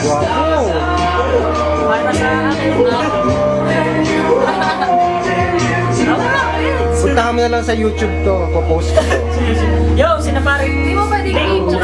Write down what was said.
Gwapo. Para sa akin na. Puntahan na lang sa YouTube to. Popost ko. Yo, sinaparin. Hindi mo pwede i-post